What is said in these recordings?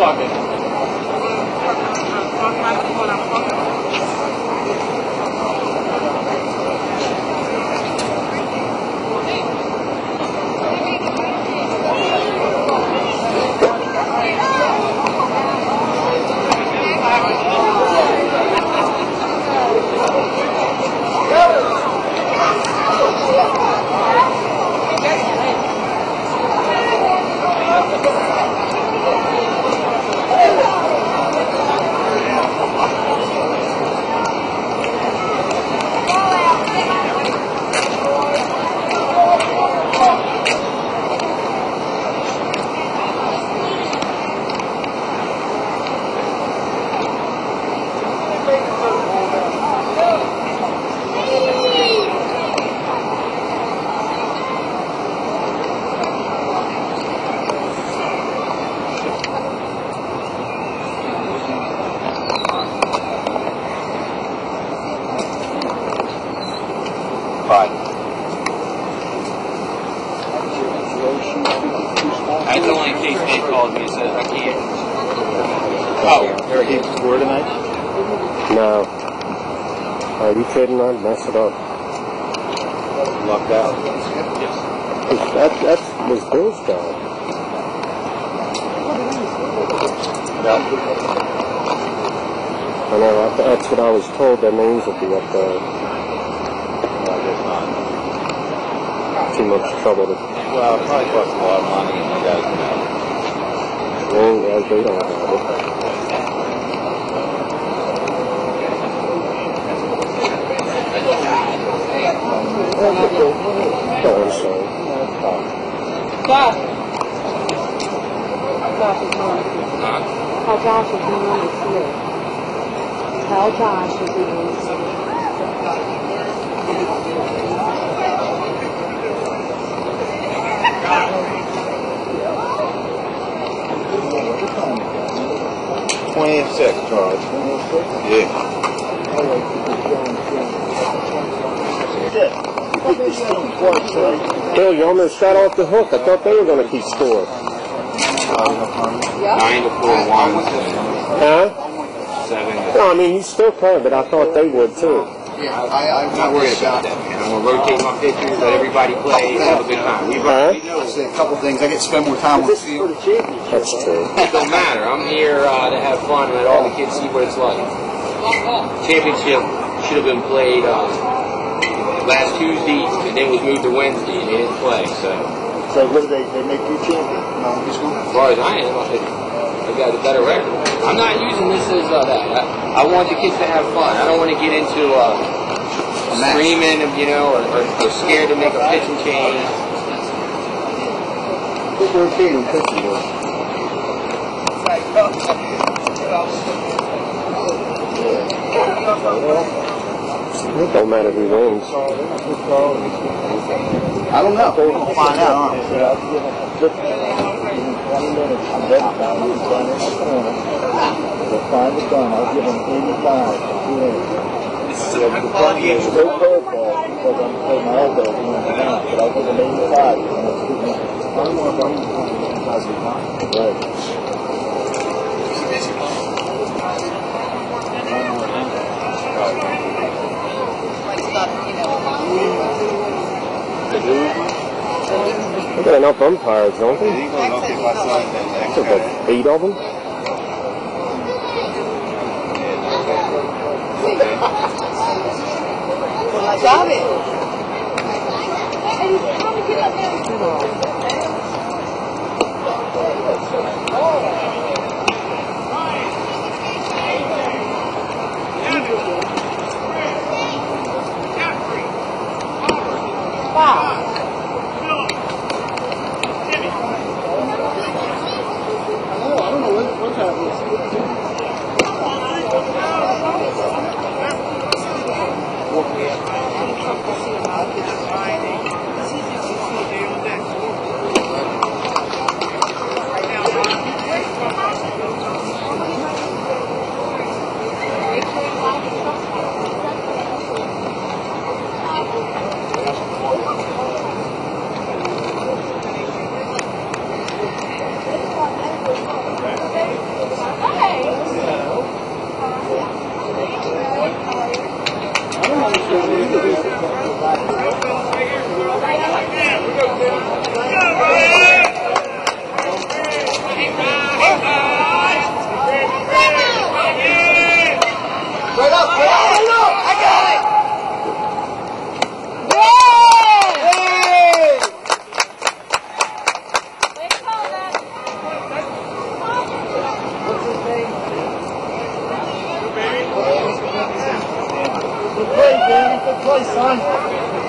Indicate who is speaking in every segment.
Speaker 1: Fuck
Speaker 2: it. Are you kidding? I'd mess it up.
Speaker 1: Lucked out.
Speaker 3: Yes.
Speaker 2: That, that was Bill's job.
Speaker 1: No.
Speaker 2: I know, that's what I was told. Their names would be up there.
Speaker 1: No, I guess not.
Speaker 2: Too much trouble to.
Speaker 1: Well, it probably costs a lot of money and you guys, know.
Speaker 2: Well, yeah, they don't have it. Sorry.
Speaker 4: Josh. Josh if he wants to see Tell Josh if he wants to see
Speaker 1: Twenty and six, Charles. Yeah.
Speaker 2: Bill, you almost got off the hook. I thought they were going to keep score.
Speaker 3: Nine to four, one,
Speaker 2: Huh?
Speaker 3: seven.
Speaker 2: No, I mean, you still can, but I thought they would too.
Speaker 5: Yeah, I, I'm
Speaker 3: I'm not worried about that, man. I'm gonna rotate my pitchers, let everybody play, have a good time. We,
Speaker 2: Huh?
Speaker 3: we know
Speaker 5: I say a couple things. I get to spend more time on the field.
Speaker 2: That's true.
Speaker 3: it don't matter. I'm here uh, to have fun and let all the kids see what it's like. Championship should have been played uh, last Tuesday, and then was moved to Wednesday, and they didn't play. So
Speaker 5: So what do they, they make you champion? No, he's going
Speaker 3: as far as I am, I, I got a better record. I'm not using this as uh, that. I, I want the kids to have fun. I don't want to get into uh,
Speaker 5: match.
Speaker 3: screaming, you know, or, or, or scared to make a pitching change.
Speaker 5: Put their feet in pitching work.
Speaker 2: It don't matter who wins.
Speaker 5: I don't know. We'll find out.
Speaker 6: Find the gun. I'll give him 85.
Speaker 5: This is a high quality game.
Speaker 6: No curveball because I'm playing my elbow going down, but I'll give him 85. And that's good enough. Right.
Speaker 2: They got enough umpires, don't they? Eight of them.
Speaker 6: Place,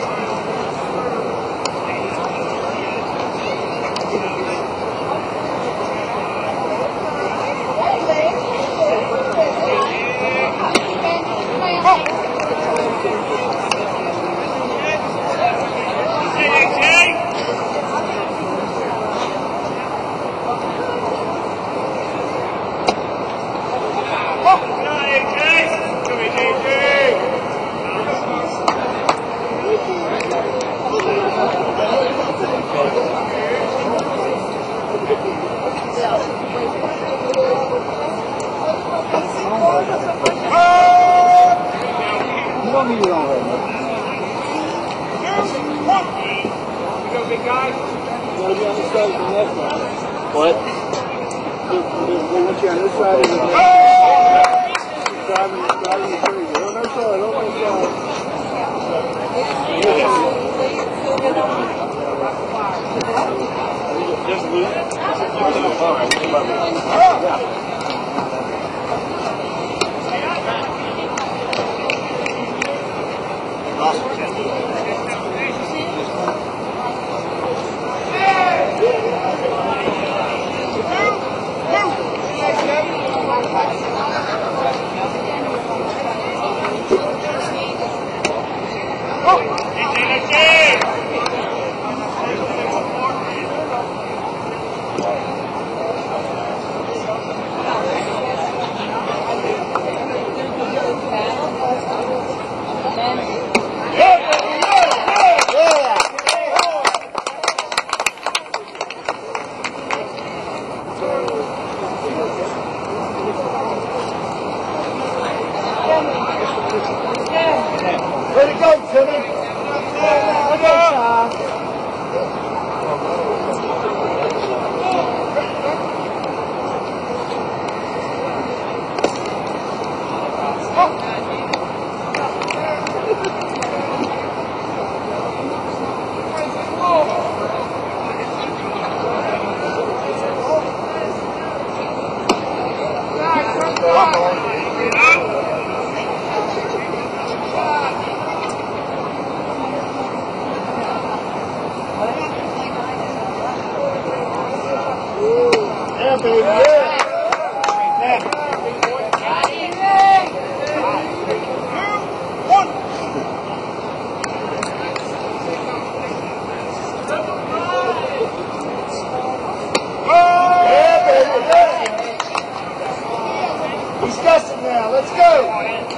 Speaker 6: 100 milyon vermek.
Speaker 2: What?
Speaker 6: You on this side of the driving, driving crazy. On side, side. Just. Way to He's guessing now. Let's go.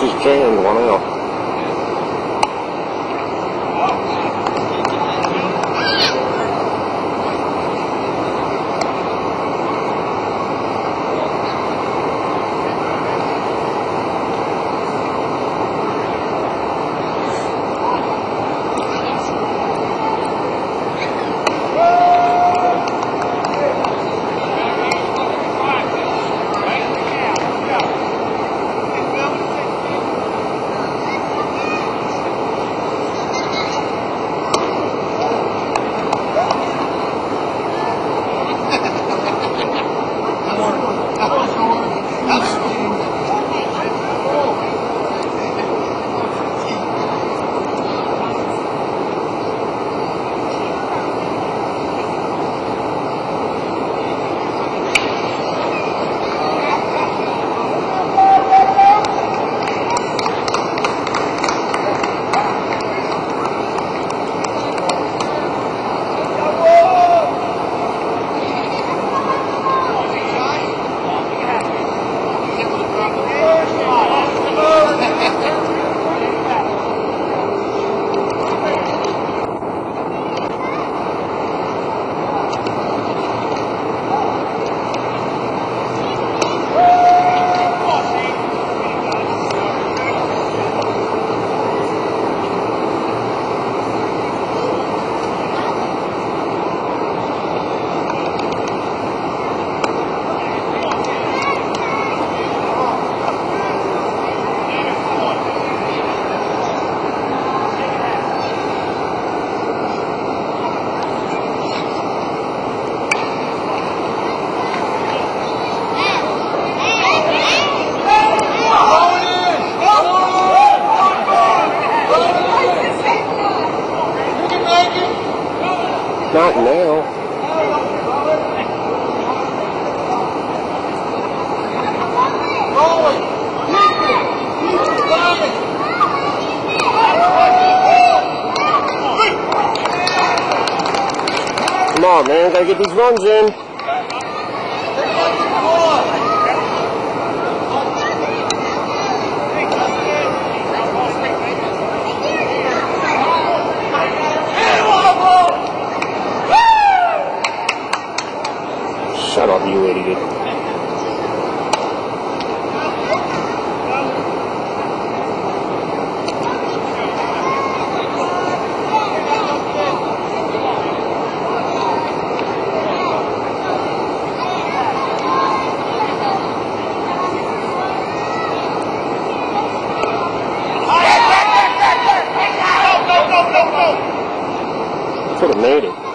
Speaker 2: this is Jan 1L. Man. Could have made it.